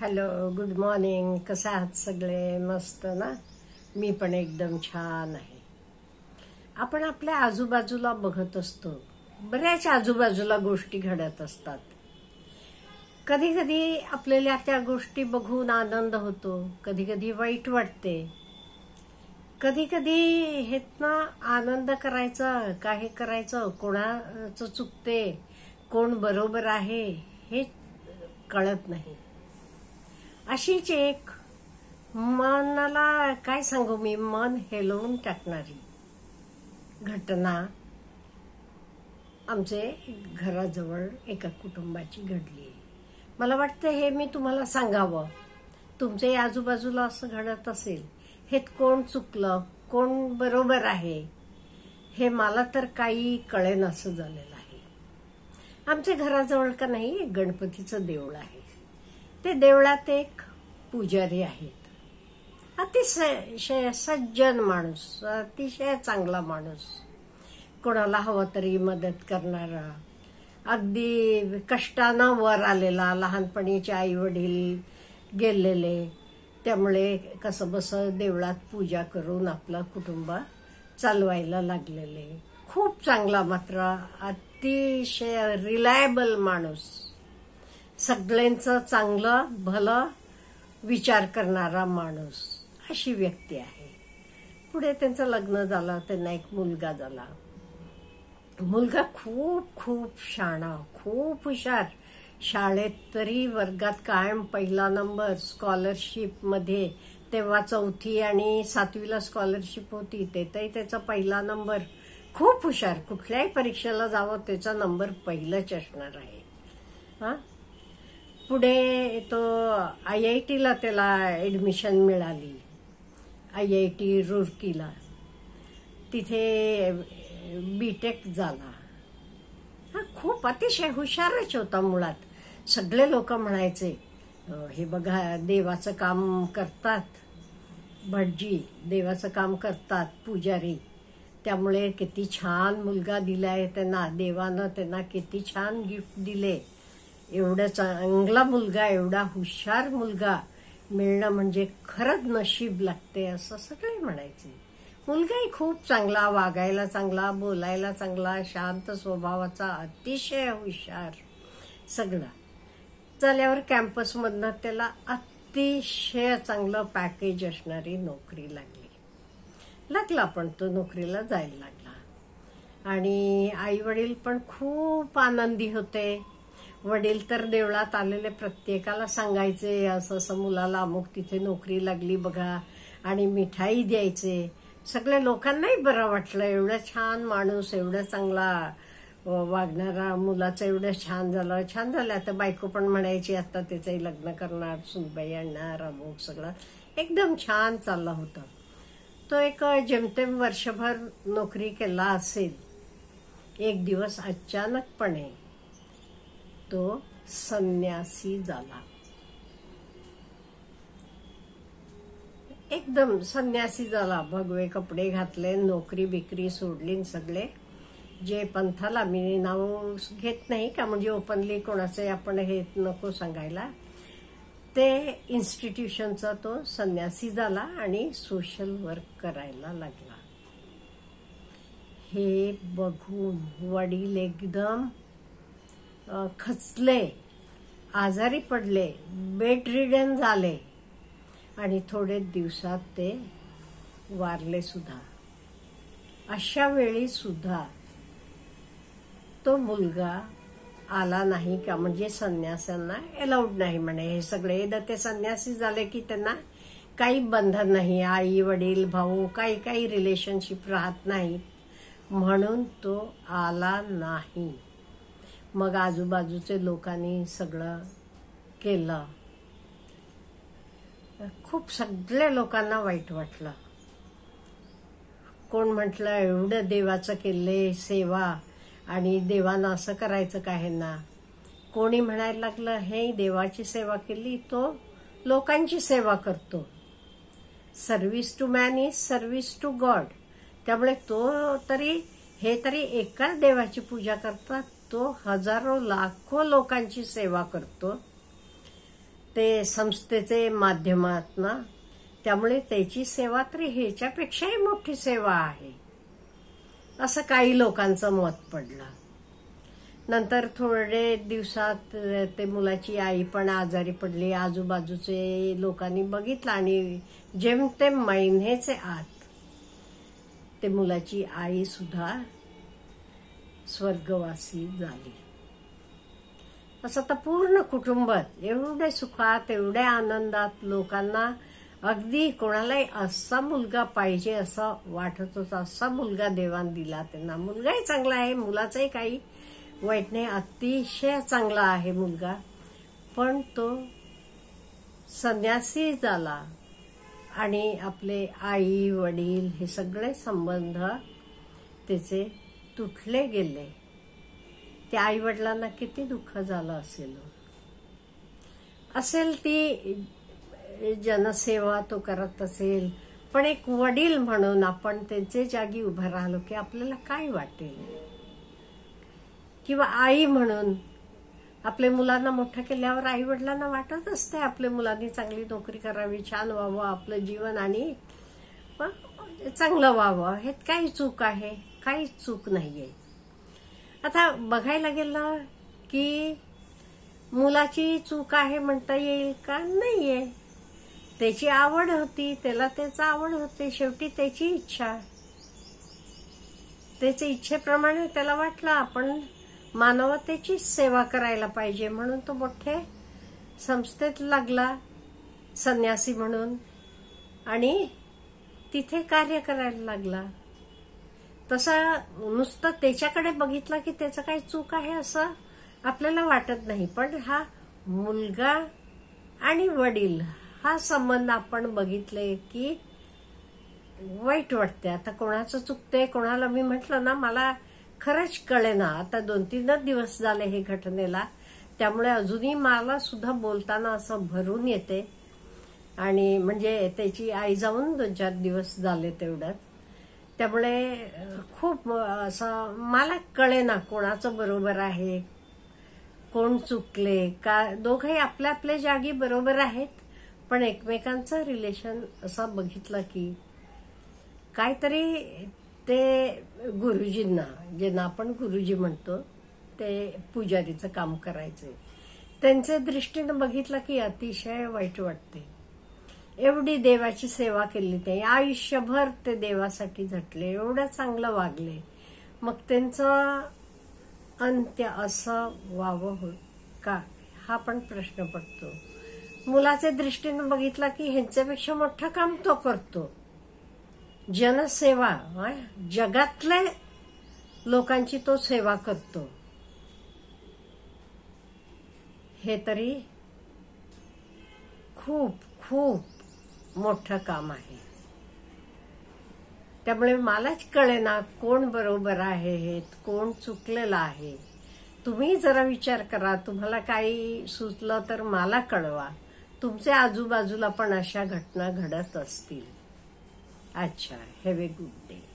Hello good morning कसं आहात सगळे? मस्त ना? मी पण एकदम छान आहे. आपण आपल्या आजूबाजूला बघत असतो. बऱ्याच आजूबाजूला गोष्टी घडत असतात. कधी कधी आपल्याला त्या गोष्टी बघून आनंद होतो. कधी कधी वाईट वाटते. कधी कधी हेतना आनंद करायचा का हे करायचं कोणाचं चुकते कोण बरोबर आहे हे कळत नाही. अशीच एक मनाला काय सांगू मी? मन हेलवून टाकणारी घटना आमचे घराजवळ एका कुटुंबाची घडली. मला वाटतं हे मी तुम्हाला सांगावं. तुमच्याही आजूबाजूला असं घडत असेल. हे कोण चुकलं? कोण बरोबर आहे? हे मला तर काही कळेन असं झालेलं आहे. आमच्या घराजवळ का नाही एक गणपतीचं देऊळ आहे. ते देवळात एक पुजारी आहेत. अतिशय सज्जन माणूस अतिशय चांगला माणूस. कोणाला हवं तरी मदत करणारा. अगदी कष्टानं वर आलेला लहानपणीचे आई वडील गेलेले. त्यामुळे कसं बसं देवळात पूजा करून आपलं कुटुंब चालवायला लागलेले. खूप चांगला मात्र अतिशय रिलायबल माणूस. सगळ्यांचं चांगलं भलं विचार करणारा माणूस अशी व्यक्ती आहे. पुढे त्यांचं लग्न झालं त्यांना एक मुलगा झाला. मुलगा खूप खूप शाणा खूप हुशार. शाळेत तरी वर्गात कायम पहिला नंबर स्कॉलरशिपमध्ये तेव्हा चौथी आणि सातवीला स्कॉलरशिप होती. तेथही त्याचा पहिला नंबर. खूप हुशार. कुठल्याही परीक्षेला जावं त्याचा नंबर पहिलंच असणार आहे. हा? पुढे तो आय आय टीला त्याला ॲडमिशन मिळाली. आय आय टी रुरकीला. तिथे बी टेक झाला. हा खूप अतिशय हुशारच होता मुळात. सगळे लोक म्हणायचे हे बघा देवाचं काम करतात. भटजी देवाचं काम करतात पुजारी. त्यामुळे किती छान मुलगा दिलाय त्यांना देवानं त्यांना किती छान गिफ्ट दिले. एवढा चांगला मुलगा एवढा हुशार मुलगा मिळणं म्हणजे खरंच नशीब लागते असं सगळे म्हणायचे. मुलगाही खूप चांगला वागायला चांगला बोलायला चांगला शांत स्वभावाचा अतिशय हुशार सगळं. झाल्यावर कॅम्पसमधनं त्याला अतिशय चांगलं पॅकेज असणारी नोकरी लागली. लागला पण तो नोकरीला जायला लागला. आणि आई वडील पण खूप आनंदी होते. वडील तर देवळात आलेले प्रत्येकाला सांगायचे असं असं मुलाला अमुक तिथे नोकरी लागली बघा आणि मिठाई द्यायचे. सगळ्या लोकांनाही बरं वाटलं एवढं छान माणूस एवढा चांगला वागणारा मुलाचं एवढं छान झालं. छान झालं. आता बायको पण म्हणायची आता त्याचंही लग्न करणार सुनबाई आणणार अमुक सगळं. एकदम छान चाललं होतं. तो एक जेमतेम वर्षभर नोकरी केला असेल एक दिवस अचानकपणे तो संन्यासी झाला. एकदम संन्यासी झाला. भगवे कपडे घातले नोकरी बिकरी सोडली सगळे. जे पंथाला मी नाव घेत नाही का म्हणजे ओपनली कोणाचे आपण हे नको सांगायला. ते इन्स्टिट्यूशनचा तो संन्यासी झाला आणि सोशल वर्क करायला लागला. हे बघून वडील एकदम खचले आजारी पडले बेड रिडन झाले आणि थोडे दिवसात ते वारले सुद्धा. अशा वेळी सुद्धा तो मुलगा आला नाही का? म्हणजे संन्यासांना अलाउड नाही म्हणे. हे सगळे एकदा ते संन्यासी झाले की त्यांना काही बंधन नाही. आई वडील भाऊ काही काही रिलेशनशिप राहत नाही म्हणून तो आला नाही. मग आजूबाजूचे लोकांनी सगळं केलं. खूप सगळ्या लोकांना वाईट वाटलं. कोण म्हटलं एवढं देवाचं केले सेवा आणि देवानं असं करायचं का ह्यांना कोणी म्हणायला लागलं हे देवाची सेवा केली तो लोकांची सेवा करतो. Service to man is service to God त्यामुळे तो तरी हे तरी एकाच देवाची पूजा करतात तो हजारो लाखो लोकांची सेवा करतो. ते संस्थेचे माध्यमात ना त्यामुळे त्याची सेवा तर ह्याच्यापेक्षाही मोठी सेवा आहे. असं काही लोकांचं मत पडलं. नंतर थोडे दिवसात ते मुलाची आई पण आजारी पडली. आजूबाजूचे लोकांनी बघितलं आणि जेमतेम महिन्याचे आत ते मुलाची आई सुद्धा स्वर्गवासी झाली. असं तर पूर्ण कुटुंबात एवढे सुखात एवढ्या आनंदात लोकांना अगदी कोणालाही असा मुलगा पाहिजे असं वाटत होता असा मुलगा देवान दिला त्यांना. मुलगाही चांगला आहे मुलाचाही काही वाईट नाही अतिशय चांगला आहे मुलगा. पण तो संन्यासी झाला आणि आपले आई वडील हे सगळे संबंध त्याचे तुटले गेले. त्या आईवडिलांना किती दुःख झालं असेल हो. असेल ती जनसेवा तो करत असेल पण एक वडील म्हणून आपण त्यांचे जागी उभं राहिलो की आपल्याला काय वाटेल? किंवा आई म्हणून आपल्या मुलांना मोठं केल्यावर आई वडिलांना वाटत असते आपल्या मुलांनी चांगली नोकरी करावी छान व्हावं आपलं जीवन आणि चांगलं व्हावं. हे काही चूक आहे? काहीच चूक नाहीये. आता बघायला गेलं की मुलाची चूक आहे म्हणता येईल का? नाहीये. त्याची आवड होती त्याला त्याचा आवड होते शेवटी त्याची इच्छा. त्याच्या इच्छेप्रमाणे त्याला वाटलं आपण मानवतेची सेवा करायला पाहिजे म्हणून तो मोठे संस्थेत लागला संन्यासी म्हणून. आणि तिथे कार्य करायला लागला. तसं नुसतं त्याच्याकडे बघितलं की त्याचं काही चूक आहे असं आपल्याला वाटत नाही. पण हा मुलगा आणि वडील हा संबंध आपण बघितले की वाईट वाटते आता कोणाचं चुकते कोणाला मी म्हटलं ना मला खरंच कळे ना आता दोन तीनच दिवस झाले हे घटनेला. त्यामुळे अजूनही मला सुद्धा बोलताना असं भरून येते. आणि म्हणजे त्याची आई जाऊन दोन चार दिवस झाले तेवढ्यात. त्यामुळे खूप असं मला कळे ना कोणाचं बरोबर आहे कोण चुकले का दोघंही आपल्या आपल्या जागी बरोबर आहेत पण एकमेकांचं रिलेशन असं बघितलं की काहीतरी ते गुरुजींना ज्यांना आपण गुरुजी म्हणतो ते पुजारीचं काम करायचे. त्यांच्या दृष्टीनं बघितलं की अतिशय वाईट वाटते. एवढी देवाची सेवा केली ते. आयुष्यभर ते देवासाठी झटले. एवढं चांगलं वागले. मग त्यांचं अंत्य असं व्हावं हो का? हा पण प्रश्न पडतो. मुलाच्या दृष्टीनं बघितला की ह्यांच्यापेक्षा मोठं काम तो करतो. जनसेवा जगातले लोकांची तो सेवा करतो. हे तरी खूप खूप मोठं काम आहे. त्यामुळे मलाच कळेना कोण बरोबर आहे हे कोण चुकलेलं आहे. तुम्ही जरा विचार करा तुम्हाला काही सुचलं तर मला कळवा. तुमच्या आजूबाजूला पण अशा घटना घडत असतील. अच्छा हॅव ए गुड डे